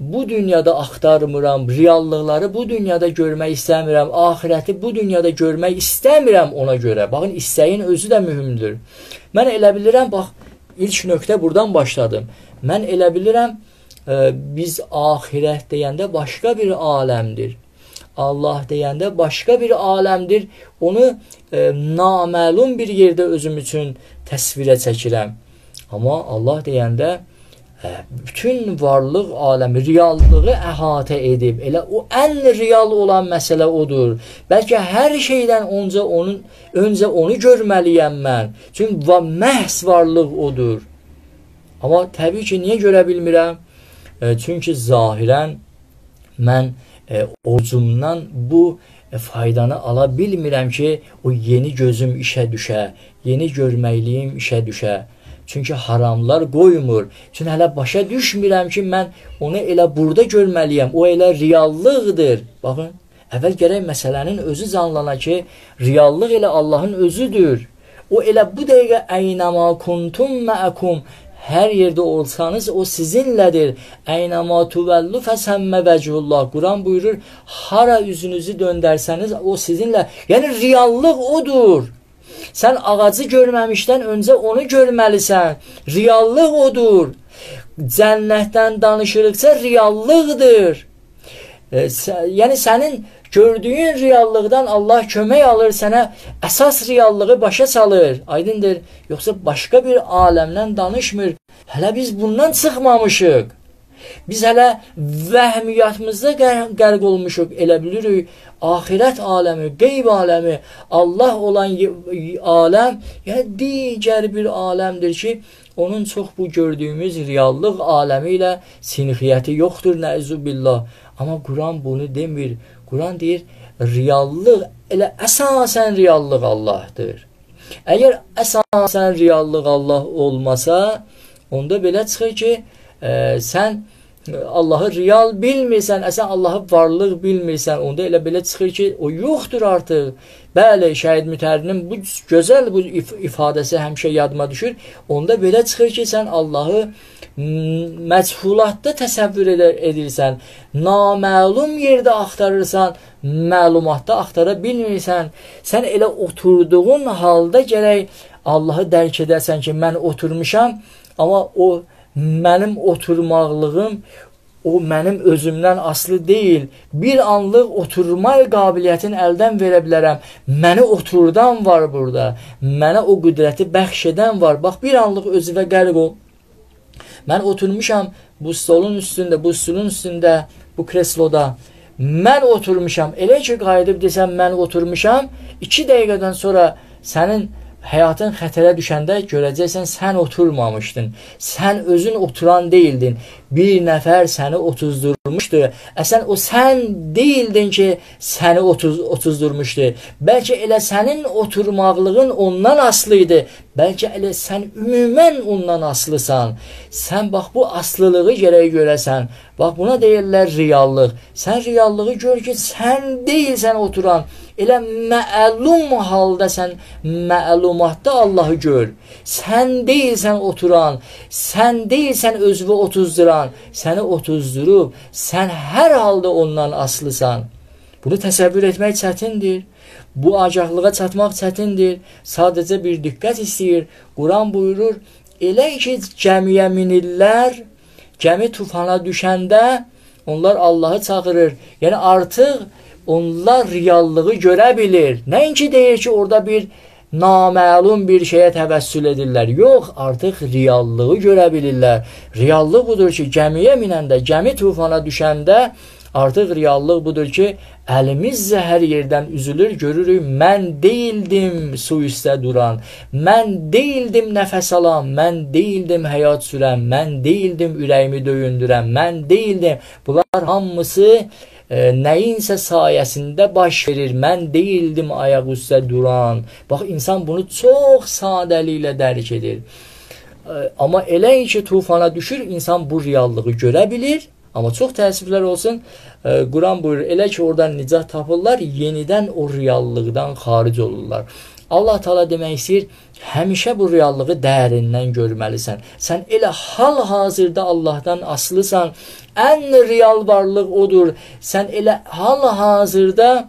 bu dünyada axtarmıram, reallıqları bu dünyada görmək istəmirəm, axirəti bu dünyada görmək istəmirəm ona görə. Baxın, istəyin özü də mühümdür. Mən elə bilirəm, bax, ilk nöqtə buradan başladım. Mən elə bilirəm, e, biz axirət deyəndə başqa bir aləmdir. Allah deyəndə başqa bir aləmdir. Onu e, naməlum bir yerdə özüm üçün təsvirə çəkirəm. Amma Allah deyəndə bütün varlıq aləmi reallığı əhatə edib. Elə o ən real olan məsələ odur. Bəlkə hər şeydən öncə onun öncə onu görməliyəm mən. Çünki va məhz varlıq odur. Amma təbii ki, niyə görə bilmirəm? E, çünki zahirən mən e, orucumdan bu e, faydanı ala bilmirəm ki, o yeni gözüm işə düşə, yeni görməkliyim işə düşə. Çünki haramlar qoymur. Çünki hələ başa düşmürəm ki, mən onu elə burada görməliyəm. O elə reallıqdır. Baxın, əvvəl gərək məsələnin özü canlana ki, reallıq elə Allahın özüdür. O elə bu dəqiqə əynəma kuntum məəkum hər yerdə olsanız o sizinlədir. Əynəma tuvellu fəsəmmə vəcihullah. Quran buyurur, hara üzünüzü döndərsəniz o sizinlə. Yəni reallıq odur. Sən ağacı görməmişdən öncə onu görməlisən. Reallıq odur. Cənnətdən danışırıqsa reallıqdır. E, yəni sənin gördüyün reallıqdan Allah kömək alır sənə, əsas reallığı başa salır. Aydındır? Yoxsa başqa bir aləmdən danışmır. Hələ biz bundan çıxmamışıq. Biz hələ vəhmiyyatımızda qərq olmuşuq, elə bilirik. Axirət aləmi, qeyb aləmi, Allah olan aləm, yəni digər bir aləmdir ki, onun çox bu gördüyümüz reallıq aləmi ilə sinxiyyəti yoxdur, nəzubillah. Amma Quran bunu demir. Quran deyir, reallıq elə əsasən reallıq Allahdır. Əgər əsasən reallıq Allah olmasa, onda belə çıxır ki, ə, sən Allahı real bilmirsən, əsən Allahı varlıq bilmirsən, onda elə belə çıxır ki, o yoxdur artıq. Bəli, Şəhid Mütərrinin bu gözəl bu if ifadəsi həmişə yadıma düşür. Onda belə çıxır ki, sən Allahı məchfulatda təsəvvür edir, edirsən, naməlum yerdə axtarırsan, məlumatda axtara bilmirsən. Sən elə oturduğun halda gərək Allahı dərk edəsən ki, mən oturmuşam, amma o mənim oturmaqlığım o mənim özümdən aslı deyil. Bir anlıq oturma qabiliyyətini əldən verə bilərəm. Məni oturdan var burada. Mənə o qüdrəti bəxş edən var. Bax bir anlıq özünə qərq ol. Mən oturmuşam bu stolun üstündə, bu stolun üstündə, bu kresloda. Mən oturmuşam. Elə ki qayıdıb desəm mən oturmuşam, 2 dəqiqədən sonra sənin həyatın xətərə düşəndə görəcəksən sən oturmamışdın. Sən özün oturan deyildin. Bir nəfər səni otuzdurmuşdu. Əsən o sən deyildin ki, səni otuz, otuzdurmuşdu. Bəlkə elə sənin oturmaqlığın ondan aslı idi. Bəlkə elə sən ümumən ondan aslısan. Sən bax bu aslılığı gərək görəsən. Bax buna deyirlər reallıq. Sən reallığı gör ki, sən deyilsən oturan. Elə məlum halda sən məlumatda Allahı gör. Sən deyilsən oturan, sən deyilsən özünü otuzduran, səni otuzdurub, sən hər halda ondan aslısan. Bunu təsəvvür etmək çətindir. Bu acaqlığa çatmaq çətindir. Sadəcə bir diqqət istəyir. Quran buyurur, elə ki gəmiyə minirlər, gəmi tufana düşəndə onlar Allahı çağırır. Yəni artıq onlar reallığı görə bilir. Nəinki deyir ki, orada bir naməlum bir şeyə təvəssül edirlər. Yox, artıq reallığı görə bilirlər. Reallıq budur ki, gəmiyə minəndə, gəmi tufana düşəndə artıq reallıq budur ki, əlimizlə hər yerdən üzülür, görürük, mən deyildim su üstə duran, mən deyildim nəfəs alan, mən deyildim həyat sürən, mən deyildim ürəyimi döyündürən, mən deyildim. Bunlar hamısı nəyinsə sayəsində baş verir. Mən deyildim ayaq üstə duran. Bax insan bunu çox sadəliklə dərk edir. Amma elə ki tufana düşür, insan bu reallığı görə bilir. Amma çox təəssüflər olsun, Quran buyurur, elə ki oradan nicat tapırlar, yenidən o reallıqdan xaric olurlar. Allah Taala demək istəyir, həmişə bu reallığı dərindən görməlisən. Sən elə hal-hazırda Allahdan aslısan. Ən real varlıq odur. Sən elə hal-hazırda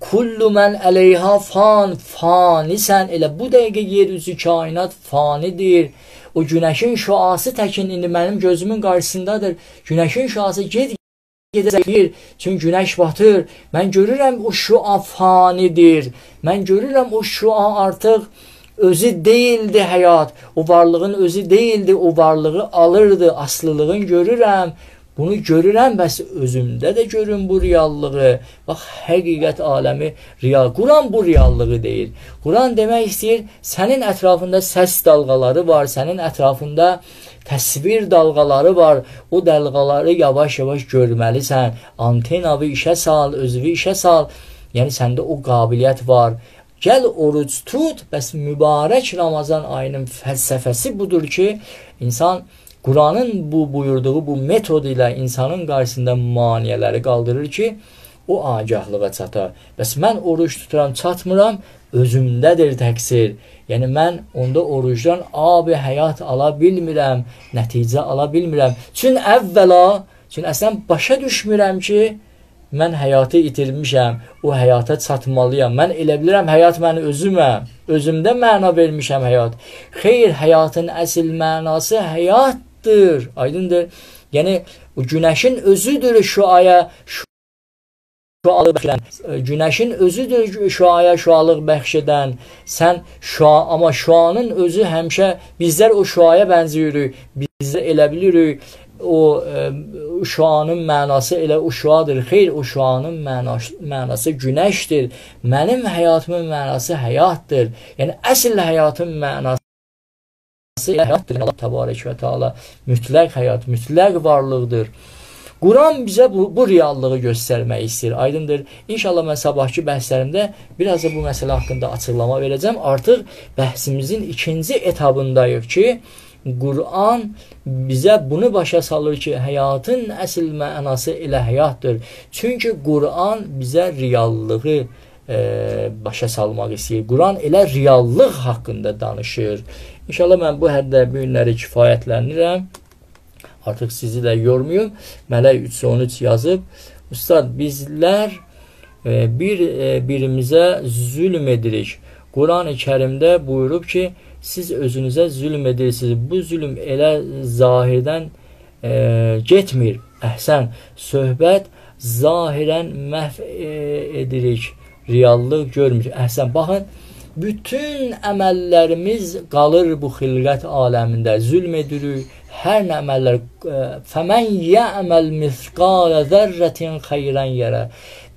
Kullu mən əleyha fan, fanisən. Elə bu dəqiqə yer üzü kainat fanidir. O günəşin şüası təkin indi mənim gözümün qarşısındadır. Günəşin şüası get gedəcək. Çünki günəş batır. Mən görürəm o şua fanidir. Mən görürəm o şua artıq özü değildi həyat. O varlığın özü değildi. O varlığı alırdı. Aslılığın görürəm. Bunu görürəm, bəs özümdə də görün bu reallığı. Bax, həqiqət aləmi real. Quran bu reallığı deyir. Quran demək istəyir, sənin ətrafında səs dalğaları var, sənin ətrafında təsvir dalğaları var. O dalğaları yavaş-yavaş görməlisən. Antenavı işə sal, özünü işə sal. Yəni səndə o qabiliyyət var. Gəl oruc tut, bəs mübarək Ramazan ayının fəlsəfəsi budur ki, insan Quranın bu buyurduğu bu metod ilə insanın qarşısında maneələri qaldırır ki, o agahlığa çata. Bəs mən oruç tuturam, çatmıram, özümdədir təqsir. Yəni mən onda orucdan abi həyat ala bilmirəm, nəticə ala bilmirəm. Çün əvvəla, çün əslən başa düşmürəm ki, mən həyatı itirmişəm, o həyata çatmalıyam. Mən elə bilirəm həyat məni özüməm. Özümdə məna vermişəm həyat. Xeyr, həyatın əsl mənası həyat həyatdır. Aydındır? Yəni günəşin özüdür şüaya şüalıq bəxş edən. Günəşin özüdür şüaya şüalıq bəxş edən. Sən şua amma şuanın özü həmişə bizlər o şuaya bənzəyirik. Biz elə bilirik o e, şuanın mənası elə o şuadır. Xeyr, o şuanın mənası, mənası günəşdir. Mənim həyatımın mənası həyatdır. Yəni əsl həyatın mənası mənası elə həyatdır. Allah təbarək və təala mütləq həyat, mütləq varlıqdır. Quran bizə bu, bu reallığı göstərmək istəyir. Aydındır. İnşallah mən sabahki bəhslərimdə biraz da bu məsələ haqqında açıqlama verəcəm. Artıq bəhsimizin ikinci etabındayıq ki, Quran bizə bunu başa salır ki, həyatın əsl mənası elə həyatdır. Çünki Quran bizə reallığı e, başa salmaq istəyir. Quran elə reallıq haqqında danışır. İnşallah mən bu həddə bu günləri kifayətlənirəm. Artıq sizi də yormayım. Mələk 313 yazıb. Ustad bizlər e, bir e, birimizə zülm edirik. Quran-ı Kərimdə buyurub ki, siz özünüzə zülm edirsiniz. Bu zülm elə zahirdən e, getmir. Əhsən, söhbət zahirən məhv e, edirik. Reallıq görmür. Əhsən, baxın, bütün əməllərimiz qalır bu xilqət aləmində. Zülm edirik, hər nə əməllər fəmən yəməl misqalə zərrətin xeyrən yerə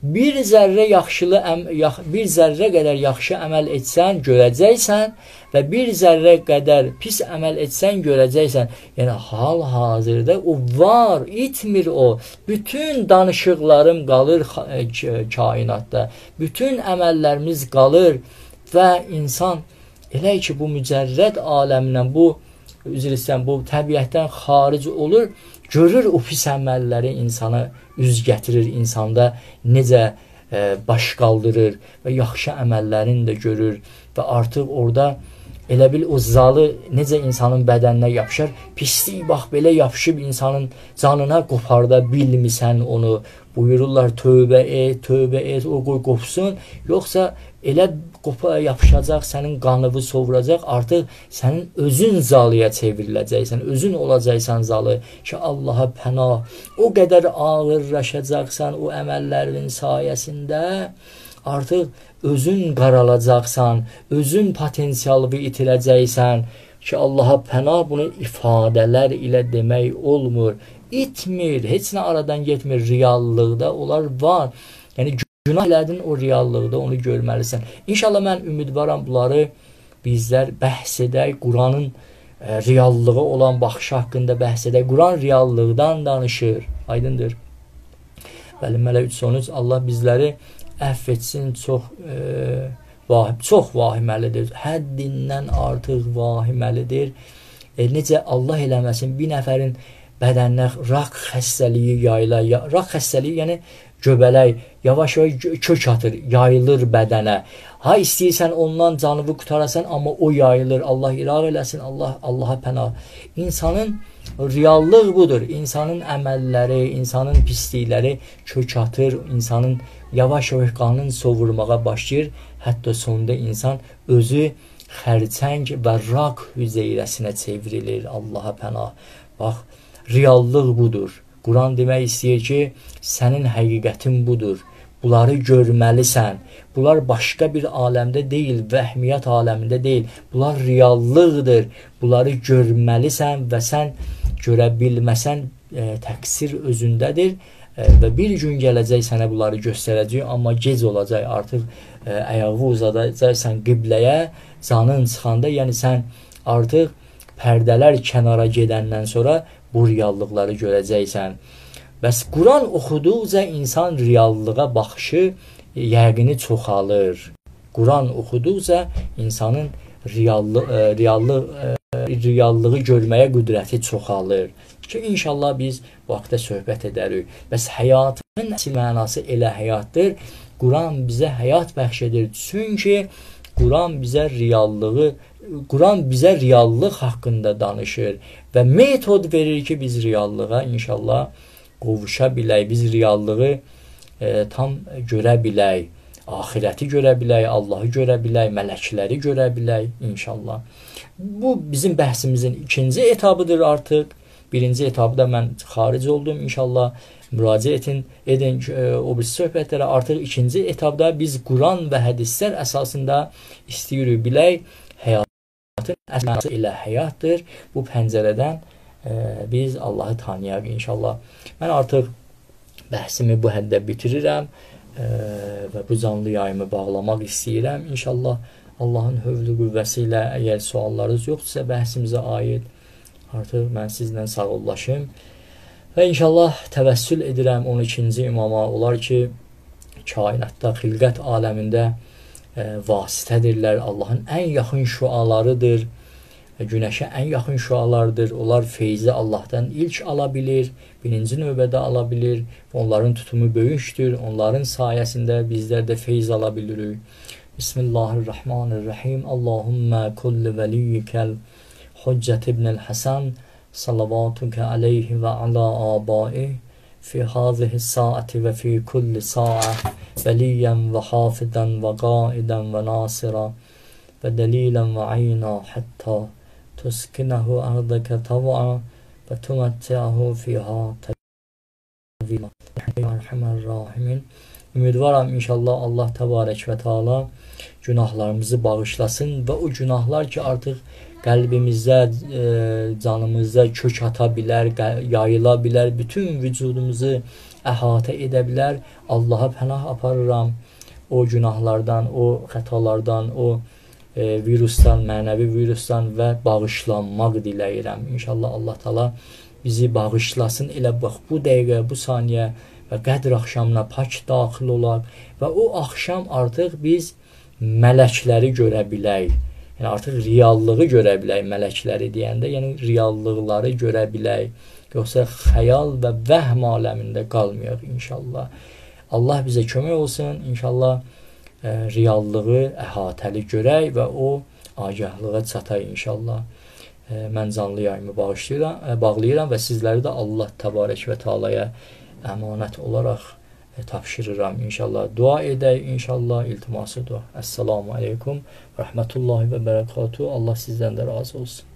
bir zərrə yaxşılı yax, bir zərrə qədər yaxşı əməl etsən görəcəksən və bir zərrə qədər pis əməl etsən görəcəksən. Yəni hal-hazırda o var, itmir o. Bütün danışıqlarım qalır kainatda. Bütün əməllərimiz qalır və insan elə ki bu mücərrəd aləmindən bu üzr istəyirəm, bu təbiətdən xaric olur, görür o pis əməlləri insana üz gətirir, insanda necə e, baş qaldırır və yaxşı əməllərini də görür və artıq orada elə bil o zalı necə insanın bədəninə yapışar, pislik bax belə yapışıb insanın canına qoparda bilmisən onu. Buyururlar tövbə et, tövbə et, o qoy qopsun, yoxsa elə qopa yapışacaq, sənin qanını sovuracaq, artıq sənin özün zalıya çevriləcəksən, özün olacaqsan zalı ki, Allaha pənah. O qədər ağırlaşacaqsan o əməllərin sayəsində artıq özün qaralacaqsan, özün potensialını itirəcəksən ki, Allaha pənah bunu ifadələr ilə demək olmur. İtmir, heç nə aradan getmir, reallıqda onlar var. Yəni Günah elədin o reallıqda onu görməlisən. İnşallah mən ümidvaram bunları bizlər bəhs edək, Quranın e, reallığı olan baxışı haqqında bəhs edək. Quran reallıqdan danışır. Aydındır. Bəli, Mələ 313 Allah bizləri əfv etsin. Çox e, vahim, çox vahiməlidir. Həddindən artıq vahiməlidir. E, necə Allah eləməsin bir nəfərin bədəninə rak xəstəliyi yayıla. Rak xəstəliyi yəni göbələk yavaş-yavaş kök atır, yayılır bədənə. Ha istəyirsən ondan canını qutarasan, amma o yayılır. Allah iraq eləsin, Allah Allaha pənah. İnsanın reallıq budur. İnsanın əməlləri, insanın pislikləri kök atır, insanın yavaş-yavaş qanın sovurmağa başlayır. Hətta sonunda insan özü xərçəng və rak hüceyrəsinə çevrilir. Allaha pənah. Bax, reallıq budur. Quran demək istəyir ki, sənin həqiqətin budur. Bunları görməlisən. Bunlar başqa bir aləmdə deyil, vəhmiyyət aləmində deyil. Bunlar reallıqdır. Bunları görməlisən və sən görə bilməsən e, təqsir özündədir e, və bir gün gələcək sənə bunları göstərəcək, amma gec olacaq. Artıq e, ayağı uzadacaqsan qibləyə, canın çıxanda, yəni sən artıq pərdələr kənara gedəndən sonra bu reallıqları görəcəksən. Bəs Quran oxuduqca insan reallığa baxışı yəqini çoxalır. Quran oxuduqca insanın reallı e, reallı e, reallığı görməyə qüdrəti çoxalır. Ki inşallah biz haqqda söhbət edərik. Bəs həyatın əsl mənası elə həyatdır. Quran bizə həyat bəxş edir. Çünki Quran bizə reallığı Quran bizə reallıq haqqında danışır və metod verir ki, biz reallığa inşallah qovuşa bilək, biz reallığı e, tam görə bilək, axirəti görə bilək, Allahı görə bilək, mələkləri görə bilək inşallah. Bu bizim bəhsimizin ikinci etabıdır artıq. Birinci etapda mən xaric oldum inşallah. Müraciət edin, edin e, o bir söhbətlərə. Artıq ikinci etapda biz Quran və hədislər əsasında istəyirik bilək həyat həyatın əsası ilə həyatdır. Bu pəncərədən biz Allahı tanıyaq inşallah. Mən artıq bəhsimi bu həddə bitirirəm və bu canlı yayımı bağlamaq istəyirəm. İnşallah Allahın hövlü qüvvəsi ilə əgər suallarınız yoxdursa bəhsimizə aid artıq mən sizlə sağollaşım. Və inşallah təvəssül edirəm 12-ci imama. Onlar ki, kainatda, xilqət aləmində e, vasitədirlər. Allahın ən yaxın şüalarıdır. Günəşə ən yaxın şüalardır. Onlar feyzi Allahdan ilk ala bilir, birinci növbədə ala bilir. Onların tutumu böyükdür. Onların sayəsində bizlər də feyz ala bilirik. Bismillahirrahmanirrahim. Allahumma kulli veliyyikel Hüccət ibn el-Həsən salavatuke aleyhi və ala abaih fi hazihi saati və fi kulli sa'a veliyən və hafidən və qaidən və nasira və delilən və ayna hətta tuskinəhu ərdəkə tav'a və tuməttəhu fiha təvima. Rəhmən Ümidvaram inşallah Allah təbarək və taala günahlarımızı bağışlasın və o günahlar ki artıq qəlbimizdə, e, canımızda kök ata bilər, yayıla bilər, bütün vücudumuzu əhatə edə bilər. Allaha pənah aparıram o günahlardan, o xətalardan, o virusdan, mənəvi virusdan və bağışlanmaq diləyirəm. İnşallah Allah Taala bizi bağışlasın. Elə bax bu dəqiqə, bu saniyə və qədr axşamına pak daxil olaq və o axşam artıq biz mələkləri görə bilək. Yəni artıq reallığı görə bilək mələkləri deyəndə, yəni reallıqları görə bilək. Yoxsa xəyal və vəhm aləmində qalmayaq inşallah. Allah bizə kömək olsun. İnşallah e, reallığı əhatəli görək və o agahlığa çatay inşallah. Mən canlı yayımı bağışlayıram, bağlayıram və sizləri də Allah təbarək və taalaya əmanət olaraq tapşırıram inşallah. Dua edək inşallah iltiması dua. Esselamu aleykum və rəhmətullahi və bərəkatuhu. Allah sizdən də razı olsun.